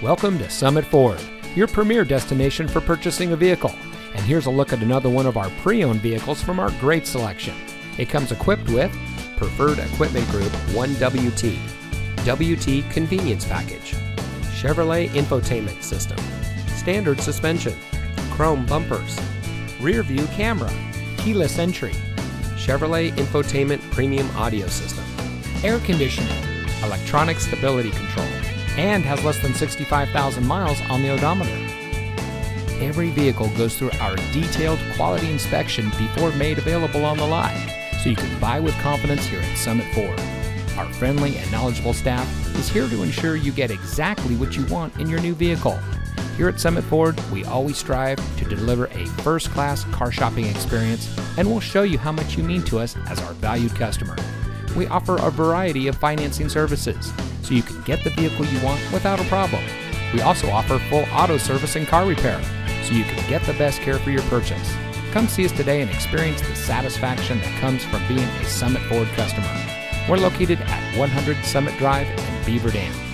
Welcome to Summit Ford, your premier destination for purchasing a vehicle. And here's a look at another one of our pre owned vehicles from our great selection. It comes equipped with Preferred Equipment Group 1WT, WT Convenience Package, Chevrolet Infotainment System, Standard Suspension, Chrome Bumpers, Rear View Camera, Keyless Entry, Chevrolet Infotainment Premium Audio System, Air Conditioning, Electronic Stability Control, and has less than 65,000 miles on the odometer. Every vehicle goes through our detailed quality inspection before made available on the lot, so you can buy with confidence here at Summit Ford. Our friendly and knowledgeable staff is here to ensure you get exactly what you want in your new vehicle. Here at Summit Ford, we always strive to deliver a first class car shopping experience, and we'll show you how much you mean to us as our valued customer. We offer a variety of financing services, so you can get the vehicle you want without a problem. We also offer full auto service and car repair, so you can get the best care for your purchase. Come see us today and experience the satisfaction that comes from being a Summit Ford customer. We're located at 100 Summit Drive in Beaver Dam.